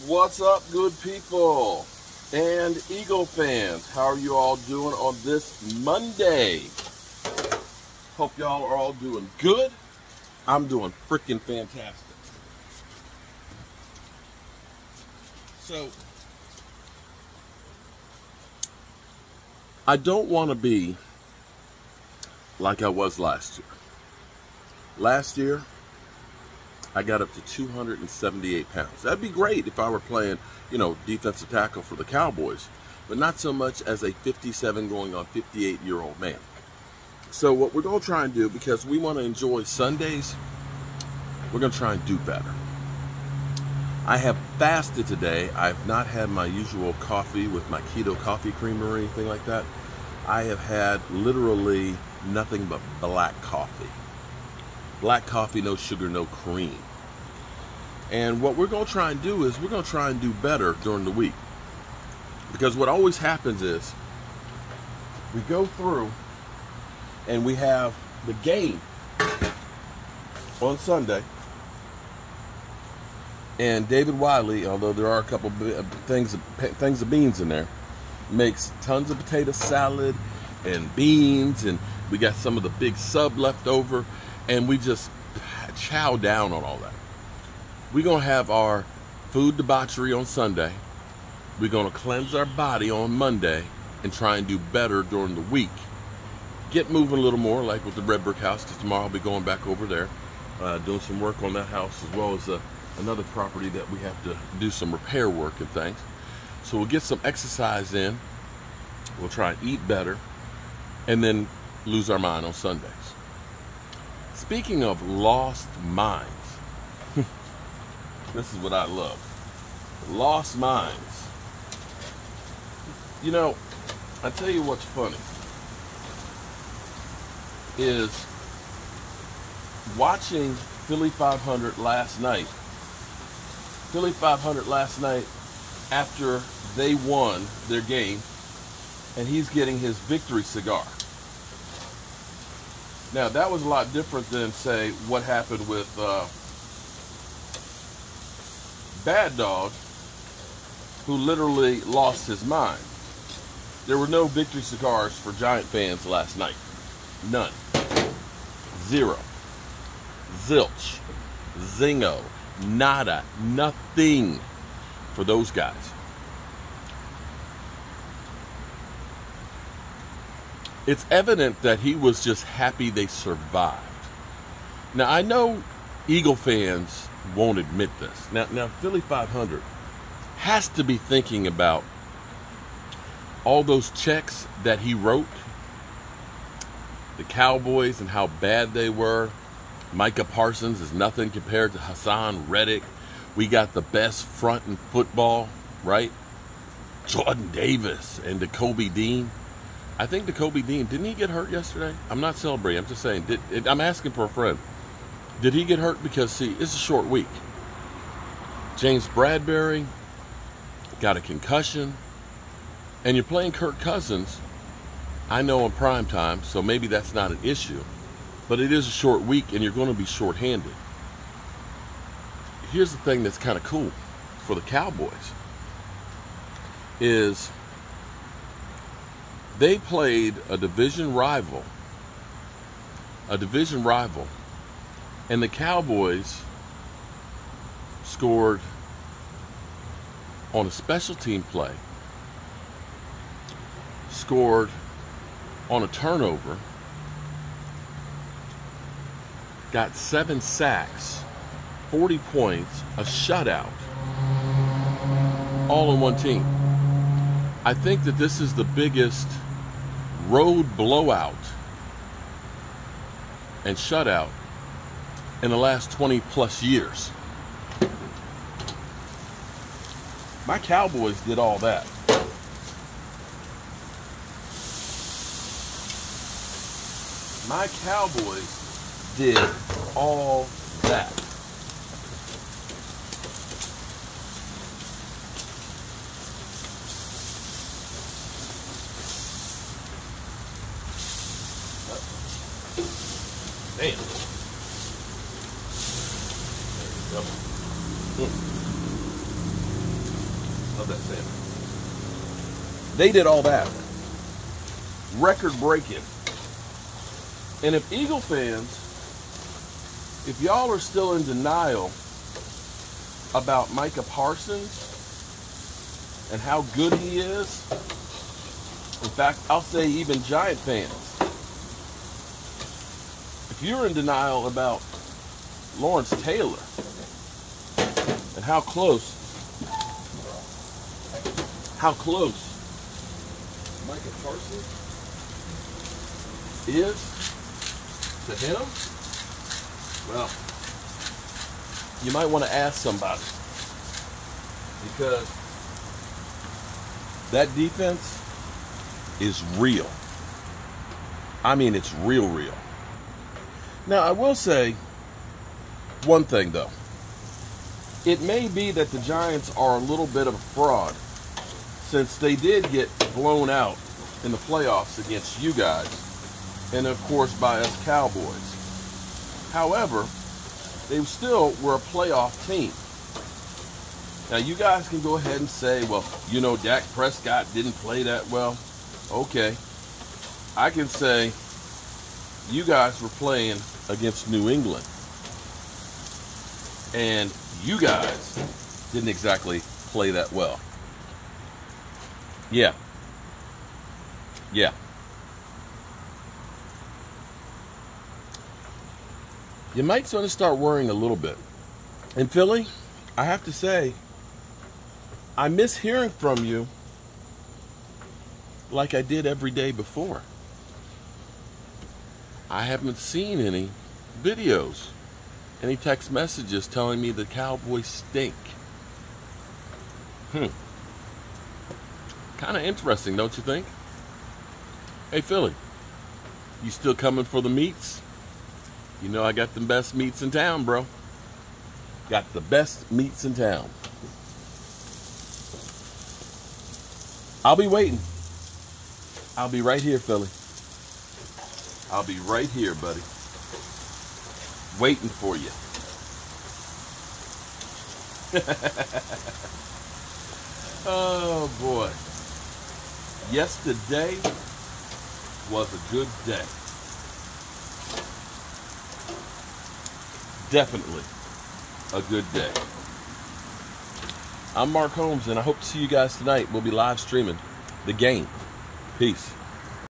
What's up, good people and Eagle fans? How are you all doing on this Monday? Hope y'all are all doing good. I'm doing freaking fantastic. So, I don't want to be like I was last year. Last year, I got up to 278 pounds. That'd be great if I were playing, you know, defensive tackle for the Cowboys, but not so much as a 57 going on 58 year old man. So what we're going to try and do, because we want to enjoy Sundays, we're going to try and do better. I have fasted today. I've not had my usual coffee with my keto coffee creamer or anything like that. I have had literally nothing but black coffee. Black coffee, no sugar, no cream. And what we're going to try and do is we're going to try and do better during the week. Because what always happens is we go through and we have the game on Sunday. And David Wiley, although there are a couple of uh, things, things of beans in there, makes tons of potato salad and beans, and we got some of the big sub left over and we just chow down on all that. We're going to have our food debauchery on Sunday. We're going to cleanse our body on Monday and try and do better during the week. Get moving a little more, like with the Red Brick House, because tomorrow I'll be going back over there, uh, doing some work on that house, as well as uh, another property that we have to do some repair work and things. So we'll get some exercise in. We'll try and eat better, and then lose our mind on Sundays. Speaking of lost minds, this is what I love. Lost minds. You know, I tell you what's funny is watching Philly 500 last night. Philly 500 last night after they won their game and he's getting his victory cigar. Now that was a lot different than say what happened with uh, Bad Dog, who literally lost his mind. There were no victory cigars for Giant fans last night. None. Zero. Zilch. Zingo. Nada. Nothing for those guys. It's evident that he was just happy they survived. Now I know Eagle fans won't admit this. Now, now Philly 500 has to be thinking about all those checks that he wrote, the Cowboys and how bad they were. Micah Parsons is nothing compared to Haason Reddick. We got the best front in football, right? Jordan Davis and Nakobe Dean. I think Nakobe Dean didn't he get hurt yesterday? I'm not celebrating. I'm just saying. Did, I'm asking for a friend. Did he get hurt? Because see, it's a short week. James Bradberry got a concussion, and you're playing Kirk Cousins. I know in prime time, so maybe that's not an issue, but it is a short week, and you're going to be short-handed. Here's the thing that's kind of cool for the Cowboys is they played a division rival, a division rival, and the Cowboys scored on a special team play, scored on a turnover, got seven sacks, 40 points, a shutout, all in one team. I think that this is the biggest road blowout and shutout in the last 20 plus years. My Cowboys did all that. My Cowboys did all that. Damn. There we go. Mm. Love that salmon. They did all that. Record breaking. And if Eagle fans, if y'all are still in denial about Micah Parsons and how good he is, in fact, I'll say even Giant fans, you're in denial about Lawrence Taylor and how close, how close Micah Parsons is to him, well, you might want to ask somebody because that defense is real. I mean, it's real, real. Now, I will say one thing, though. It may be that the Giants are a little bit of a fraud since they did get blown out in the playoffs against you guys and, of course, by us Cowboys. However, they still were a playoff team. Now, you guys can go ahead and say, well, you know, Dak Prescott didn't play that well. Okay. I can say you guys were playing against New England. And you guys didn't exactly play that well. Yeah. Yeah. You might sort of start worrying a little bit. In Philly, I have to say, I miss hearing from you like I did every day before. I haven't seen any videos, any text messages telling me the Cowboys stink. Hmm. Kind of interesting, don't you think? Hey, Philly, you still coming for the meats? You know I got the best meats in town, bro. Got the best meats in town. I'll be waiting. I'll be right here, Philly. I'll be right here, buddy. Waiting for you. oh boy. Yesterday was a good day. Definitely a good day. I'm Mark Holmes, and I hope to see you guys tonight. We'll be live streaming the game. Peace.